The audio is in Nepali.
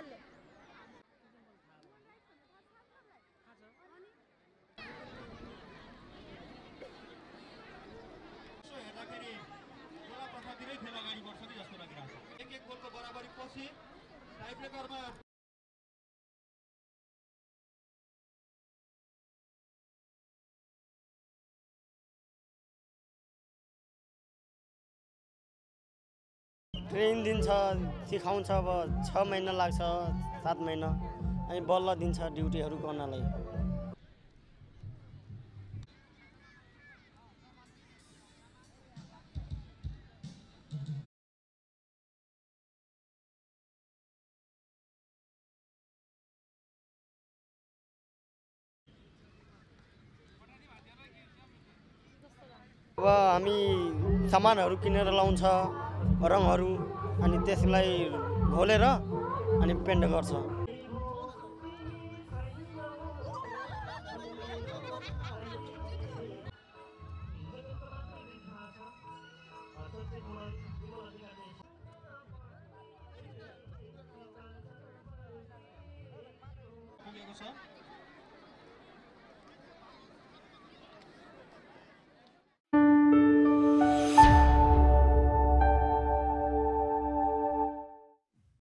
त्यसले हेर्दाखेरि गोला प्रसादीलाई खेल अगाडि बढ्छ कि जस्तो लागिरहेको छ। एक एक गोलको बराबरी पछि टाइब्रेकरमा ट्रेनिङ दिन्छ सिकाउँछ अब छ महिना लाग्छ सात महिना। अनि बल्ल दिन्छ ड्युटीहरू गर्नलाई। अब हामी सामानहरू किनेर लाउँछ। रङहरू अनि त्यसलाई घोलेर अनि पेन्ट गर्छ। छ।